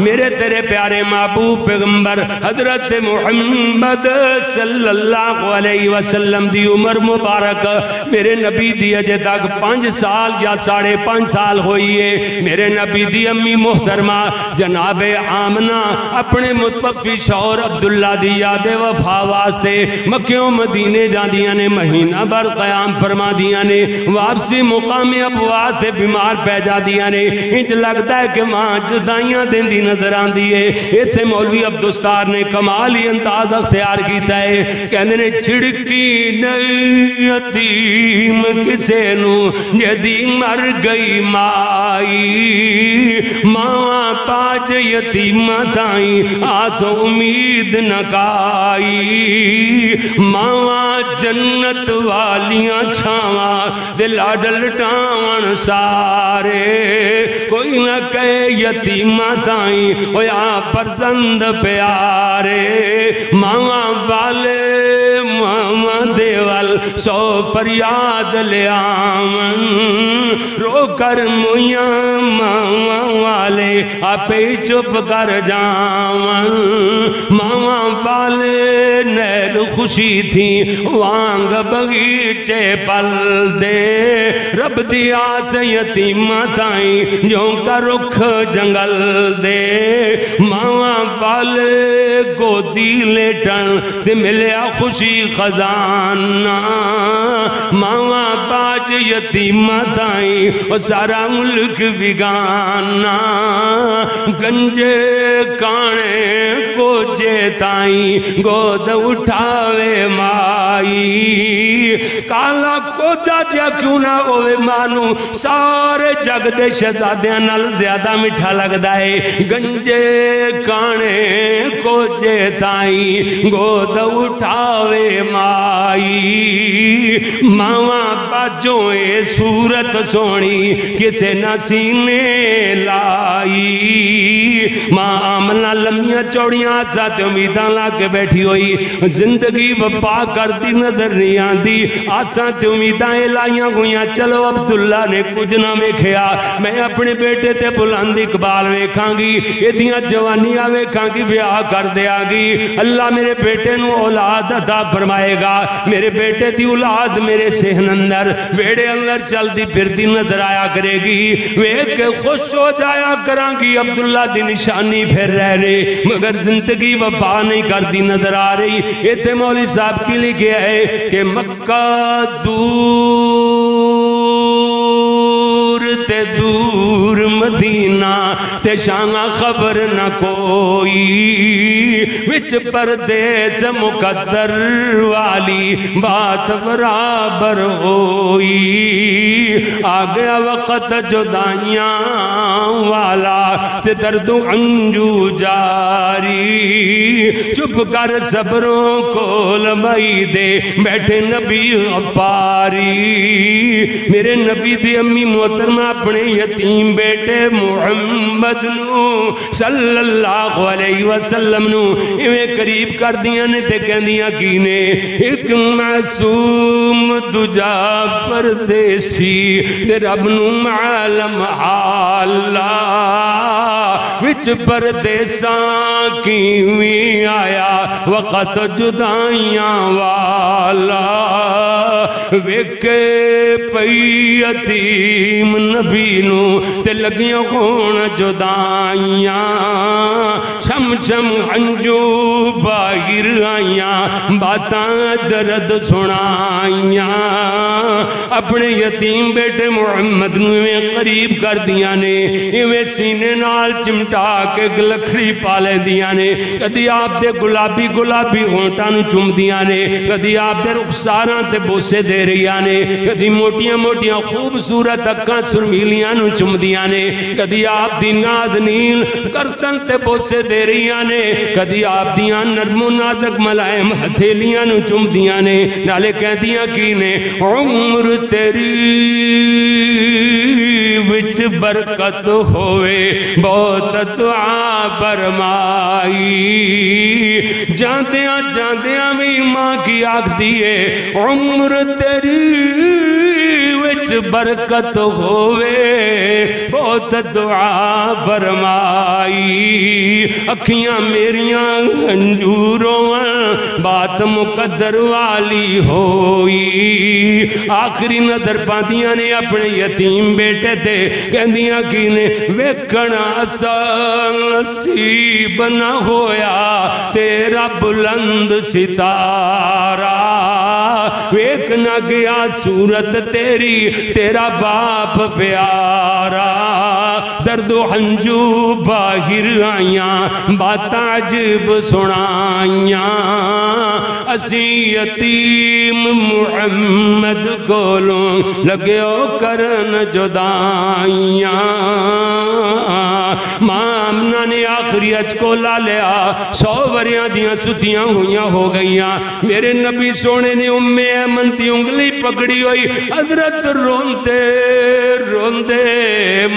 میرے تیرے پیارے محبوب پیغمبر حضرت محمد صلی اللہ علیہ وسلم دی عمر مبارک میرے نبی دی اجے تک پانچ سال یا ساڑھے پانچ سال ہوئی ہے۔ میرے نبی دی امی محترمہ جناب آمنہ اپنے متوفی شور عبداللہ دی یاد وفا واسطے مکیوں مدینے جان دیاں نے مہینہ بر قیام فرما دیاں نے۔ واپسی مقام ابوات بیمار پیجا دیاں نے۔ انج لگتا ہے کہ ماں جدائیاں دن دی نظر آن دیئے ایتھے مولوی عبدالستار نے کمالی انداز اختیار کیتا ہے۔ کہنے نے، چھڑکی نئی یتیم کسے نو، جدی مر گئی مائی۔ ماں پاج یتیم تھائی آس امید نکائی ماں جنت والیاں چھاواں، دل ڈل ٹاون سارے۔ کوئی نہ کہے یتیمہ تائیں ہویا فرزند پیارے ماں والے سو فریاد لے آمن۔ رو کر مویاں ماما والے اپے چپ کر جامن ماما والے نیل خوشی تھی، وانگ بغیچے پل دے۔ رب دیا سے یتیمہ تائیں جو کا رکھ جنگل دے۔ والے گودی لیٹن تے ملیا خوشی خزانہ۔ ماما باج یتیمہ تائیں وہ سارا ملک بگانا۔ گنجے کانے کو جیتائیں، گود اٹھاوے مائی۔ کالا کھوجا جا کیوں نہ ہوئے مانو سارے جگ دے شہزادیاں نال زیادہ مٹھا لگ دائے گنجے کانے کو جیتائیں۔ گود اٹھاوے مائی ماما باجوں اے صورت سونی کسے نہ سینے لائی ماں آمنہ لمیاں چوڑیاں ساتھ امیدان لا کے بیٹھی ہوئی زندگی وفا کر دی نظر نہیں آن دی آسان تے امیدان لائیاں گویاں چلو عبداللہ نے کچھ نہ میں کھیا میں اپنے بیٹے تے بلند اقبال ویکھاں گی یہ دیاں جوانیاں ویکھاں گی بیاہ کر دیا گی اللہ میرے بیٹے نو اولاد عطا فرمائے گا۔ میرے بیٹے دی اولاد میرے سہن اندر بیڑے اندر چل دی پھر دی نظر آیا کرے گی۔ ویک کے خوش ہو جایا کران گی۔ عبداللہ دی نشانی پھر رہ رہے مگر زندگی وفا نہیں کر دی نظر آ رہی۔ یہ تے مولی صاحب کی لکھے ہے کہ مکہ دور تے دور مدینہ تے شانہ خبر نہ کوئی۔ وچ پردیس مقدر والی بات برابر ہوئی۔ آگیا وقت جدائیاں والا تے درد انجو جاری۔ چپ کر صبروں کو لمائی دے بیٹھے نبی غفاری۔ میرے نبی دی امی محترمہ اپنے یتیم بیٹے بیٹے محمد نو صلی اللہ علیہ وسلم نو ایویں قریب کر دیا نے تے کہہ دیا کینے ایک معصوم دجا پردیسی تے رب نو معلم حالا وچ پردیساں کیویں آیا؟ وقت جدائیاں والا ویکے پئی یتیم نبی نو تے لگیاں کون جدائیاں چھم چھم انجو باہر آئیاں، باتاں درد سنائیاں۔ اپنے یتیم بیٹے محمد نو میں قریب کر دیا نے، ایویں سینے نال چمٹا کے گلکھڑی پالے دیا نے۔ کدی آپ دے گلابی گلابی ہونٹاں نو چم دیا نے، کدی آپ دے رخساراں تے بوسے دے رہیا نے۔ کدی موٹیاں موٹیاں خوبصورت اکاں سرمیلیاں نو چم دیا نے۔ کدی آپ دی ناد نیل کرتن تے بوسے دے رہیا نے کدی آپ دیاں نرم و نازک ملائم ہتھیلیاں نو چم دیا نے نالے کہہ دیا کی نے عمر تیری وچ برکت ہوئے بہت دعا فرمائی جاندیاں جاندیاں بھی ماں کی آگ دیئے عمر تیری برکت ہووے بہت دعا فرمائی اکھیاں میریاں ہنجوروں بات مقدر والی ہوئی۔ آخری نظر پاندیاں نے اپنے یتیم بیٹے تھے کہندیاں کی نے ویکھنا اصل نصیب ہویا تیرا بلند ستارہ۔ ویک نہ گیا صورت تیری، تیرا باپ پیارا۔ درد و ہنجو باہر آیاں بات عجب سنائیاں۔ اسی یتیم محمد کولوں او کرن جدائیاں۔ مامنا نے آخری اچ کو لا لیا، سو وریاں دیاں ستیاں ہویاں ہو گئیاں۔ میرے نبی سونے نے امی ایمن دی انگلی پکڑی ہوئی۔ حضرت روندے روندے،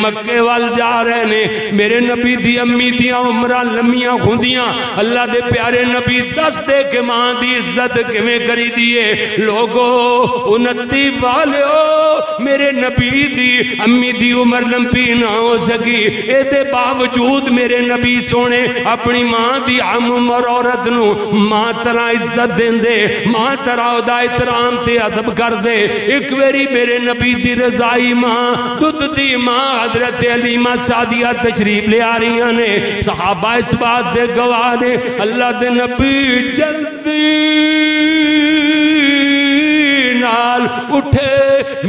مکے وال جا رہے نے۔ میرے نبی دی امی دیاں عمرہ لمیاں ہوندیاں۔ اللہ دے پیارے نبی دس دے کے ماں دی عزت کمیں کری دیئے۔ لوگو، انتی والے ہو میرے نبی دی امی دی عمر لمپی نہ ہو سکی۔ اے دے باوجود میرے نبی سونے اپنی ماں دی ہم عمر عورت نو ماں طرح عزت دیں دے، ماں طرح دا احترام تے عدب کر دے۔ ایک ویری میرے نبی دی رضائی ماں، دودھ دی ماں حضرت علیمہ سعدیہ تشریف لے آ رہی نے۔ صحابہ اس بات دے گواہ نے، اللہ دے نبی جلدی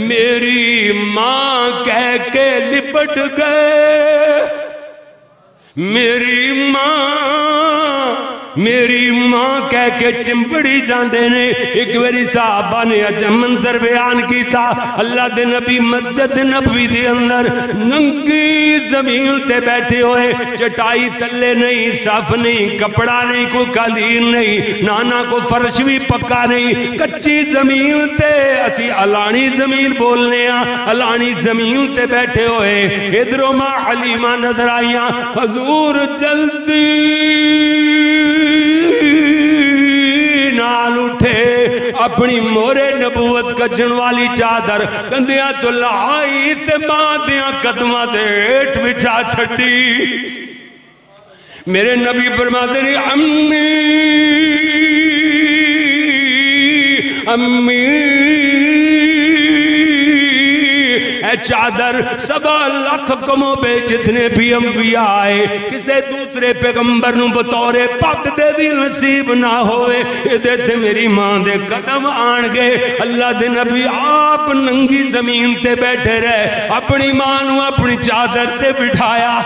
میری ماں کہہ کے لپٹ گئے۔ میری ماں میری ماں کہہ کے چمپڑی جاندے نے۔ ایک ویری صحابہ نے اجا منظر بیان کی تھا اللہ دے نبی، مسجد نبوی دے اندر ننگی زمین تے بیٹھے ہوئے۔ چٹائی تلے نہیں، صاف نہیں، کپڑا نہیں، کوئی قالین نہیں، نانا کو فرش بھی پکا نہیں۔ کچی زمین تے اسی علانی زمین بولنے ہیں علانی زمین تے بیٹھے ہوئے۔ ادھروں ماں حلیمہ نظر آئیاں۔ حضور جلدی کجن والی چادر کندیاں تو لائی تے ماں دیاں قدمہ دیٹ بچا چھٹی میرے نبی فرما دے امی امی چادر سبا لکھ کمو پہ جتنے بھی انبیاء آئے، کسے دوسرے پیغمبر نو بطورے پاک دے بھی نصیب نہ ہوئے۔ یہ دیتے میری ماں دے قدم آن گئے۔ اللہ دے نبی آپ ننگی زمین تے بیٹھے رہے۔ اپنی ماں نو اپنی چادر تے بٹھایا۔